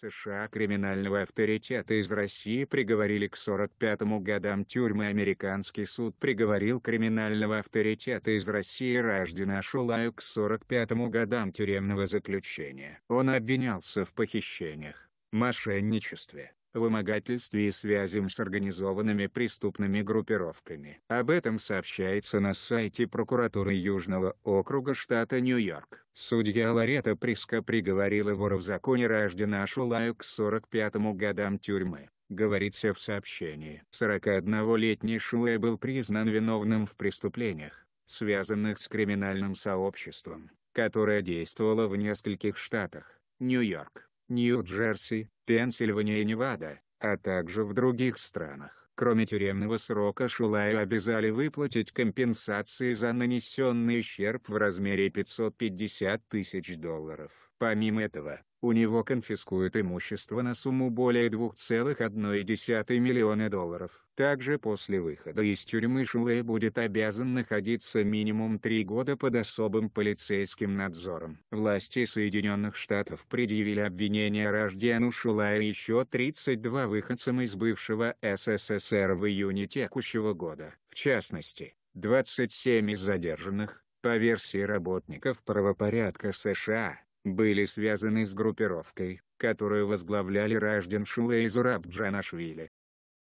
США криминального авторитета. Из России приговорили к 45 годам тюрьмы. Американский суд приговорил криминального авторитета. Из России Раждина Шулаю к 45 годам тюремного заключения. Он обвинялся в похищениях, мошенничестве, вымогательстве и связям с организованными преступными группировками. Об этом сообщается на сайте прокуратуры Южного округа штата Нью-Йорк. Судья Ларета Приска приговорила вора в законе Рождена Шулаю к 45 годам тюрьмы. Говорится в сообщении. 41-летний Шулай был признан виновным в преступлениях, связанных с криминальным сообществом, которое действовало в нескольких штатах – Нью-Йорк, Нью-Джерси, Пенсильвания и Невада, а также в других странах. Кроме тюремного срока Шулаю обязали выплатить компенсации за нанесенный ущерб в размере 550 тысяч долларов. Помимо этого, у него конфискуют имущество на сумму более 2,1 миллиона долларов. Также после выхода из тюрьмы Шулей будет обязан находиться минимум три года под особым полицейским надзором. Власти Соединенных Штатов предъявили обвинение Рождену Шулая еще 32 выходцам из бывшего СССР в июне текущего года. В частности, 27 из задержанных, по версии работников правопорядка США, были связаны с группировкой, которую возглавляли Ражден Шулей и Зураб Джанашвили.